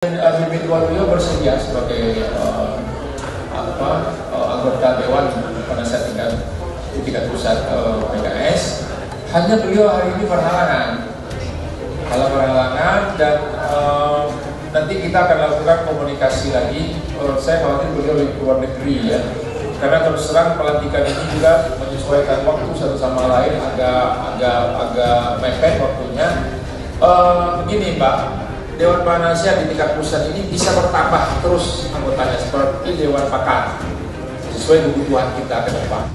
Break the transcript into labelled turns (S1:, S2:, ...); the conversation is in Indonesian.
S1: Bibit Waluyo bersedia sebagai apa, uh, anggota dewan pada tingkat pusat uh, PKS. Hanya beliau hari ini berhalangan, halang berhalangan dan uh, nanti kita akan lakukan komunikasi lagi. Uh, saya khawatir beliau di luar negeri ya, karena terus terang pelantikan ini juga menyesuaikan waktu satu sama lain agak agak agak mepet waktunya. Uh, begini Pak, Dewan Panasya di tingkat pusat ini bisa bertambah terus anggotanya seperti Dewan Pakar sesuai kebutuhan kita ke depan.